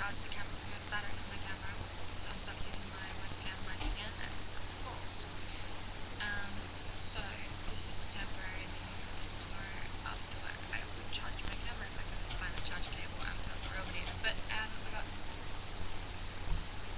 charge the camera, we have battery on the camera.